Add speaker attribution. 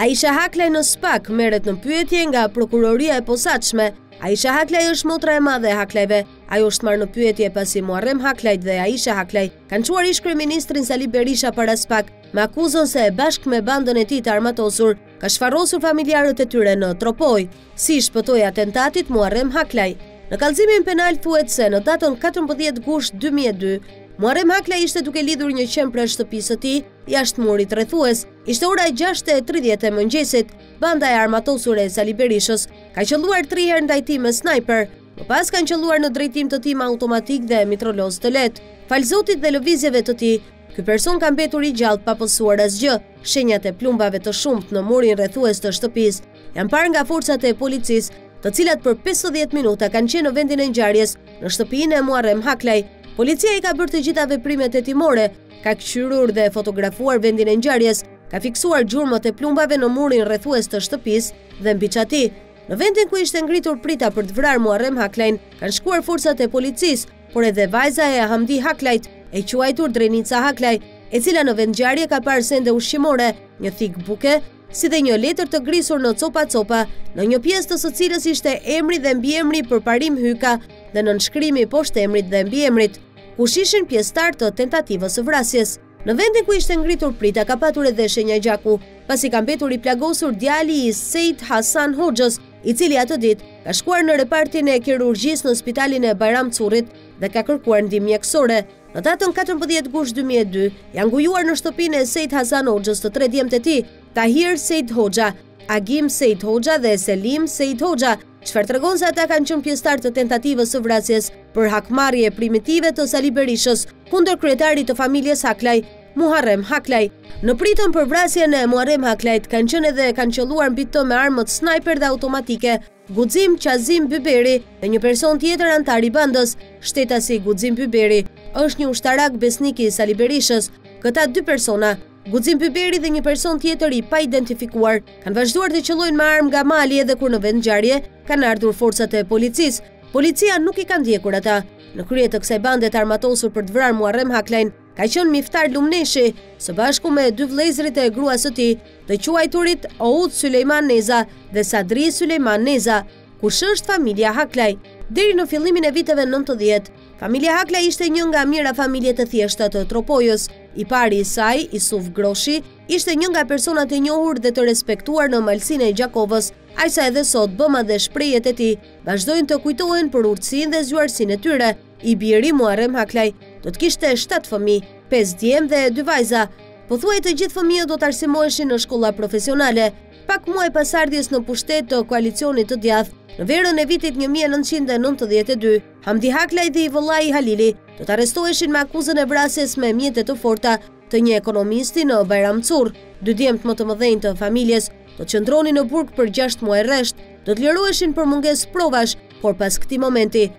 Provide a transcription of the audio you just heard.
Speaker 1: Aisha Haklaj në spak merret në pyetje nga prokuroria e posaçme. Aisha Haklaj është motra e madhe e Haklajve. Ajo është marrë në pyetje pasi Muharrem Haklaj dhe Aisha Haklaj kanë çuar ish kryeministrin Sali Berisha para spak me akuzën se bashkë me bandën e tij të armatosur Ka shfarosur familjarët e tyre në Tropojë, si i shpëtoi atentatit Muharrem Haklaj. Në kallëzimin penal thuhet se në datën 14 gusht 2002, Muharrem Haklaj ishte duke lidhur një qen pranë shtëpisë së tij, jashtë murit rrethues, ishte ora 6.30 e mëngjesit, banda e armatosur e Sali Berishës, ka qëlluar tri herë ndaj tij me snajper, më pas kanë qëlluar në drejtim të tij me automatik dhe mitraloz të lehtë, falë Zotit dhe lëvizjeve të tij, Ky person ka mbetur i gjallë pa pësuar asgjë, shenjat e plumbave të shumtë në murin rrethues të shtëpisë janë parë nga forcat e policisë, të cilat për 50 minuta kanë qenë në vendin e ngjarjes në shtëpinë e Muharrem Haklajt. Policia i ka bërë të gjitha veprimet hetimore, ka këqyrur dhe fotografuar vendin e ngjarjes, ka fiksuar gjurmët e plumbave në murin rrethues të shtëpisë dhe mbi çati. Në vendin ku ishte ngritur prita për të vrarë Muharrem Haklajn, kanë shkuar forcat e policisë, por edhe vajza e Hamdi Haklajt, e quajtur Drenica Haklaj, e cila në vendngjarje ka parë sende ushqimore, një thikë buke, si dhe një letër të grisur në copa copa, në një pjesë të së cilës ishte emri dhe mbiemri Përparim Hyka dhe nënshkrimi poshtë emrit dhe mbiemrit, kush ishin pjesëtarë të tentativës së vrasjes. Në vendin ku ishte ngritur prita ka patur edhe shenja gjaku, pasi ka mbetur i plagosur djali i Sejt Hasan Hoxhës, i cili atë ditë ka shkuar në repartin e kirurgjisë në spitalin e Bajram Currit dhe ka kërkuar ndihmë mjekësore. Në datën 14 gusht 2002, janë ngujuar në shtëpinë e Sejt Hasan Hoxhës të tre djemtë e tij, Tahir Sejt Hoxha, Agim Sejt Hoxha dhe Selim Sejt Hoxha, çfarë tregon se ata kanë qenë pjesëtarë të tentativës së vrasjes për hakmarrje primitive të Sali Berishës kundër kryetarit të familjes Haklaj, Muharrem Haklaj. Në pritën për vrasjen e Muharrem Haklajt kanë qenë edhe kanë qëlluar mbi të me armë snajper dhe automatike, Guxim Qazim Byberi dhe një person tjetër anëtar i bandës. Shtetasi Guxim Byberi është një ushtarak besnik i Sali Berishës. Këta dy persona, Guxim Byberi dhe një person tjetër i paidentifikuar, kanë vazhduar të qëllojnë me armë nga mali edhe kur në vendngjarje kanë ardhur forcat e policisë. Policia nuk i ka ndjekur ata. Në krye të kësaj bande të armatosur për të vrarë Muharrem Haklajn, ka qenë Miftar Lumneshi, së bashku me dy vëllezërit e gruas së tij, të quajturit Haud Sulejman Neza dhe Sadri Sulejman Neza, kush është familja Haklaj. Deri në fillimin e viteve 90, familja Haklaj ishte një nga mijëra familjet e thjeshta të Tropojës, i pari i saj, Isuf Groshi, ishte një nga personat e njohur dhe të respektuar në Malësinë e Gjakovës, aq sa edhe sot bëmat dhe shprehjet e tij, vazhdojnë të kujtohen për urtësinë dhe zgjuarsinë e tyre, I biri Muarrem Haklaj do të kishte 7 fëmijë, 5 djem dhe 2 vajza. Pothuaj të gjithë fëmijët do të arsimoheshin në shkolla profesionale. Pak muaj pas ardhjes në pushtet të koalicionit të djathtë, në verën e vitit 1992, Hamdi Haklaj dhe i vëllai i Halili do të arrestoheshin me akuzën e vrasjes me mjete të forta të një ekonomisti në Bajram Curr. Dy djemët më të mëdhenj të familjes do të qëndronin në burg për 6 muaj rresht, do të liroheshin për mungesë provash, por pas këtij momenti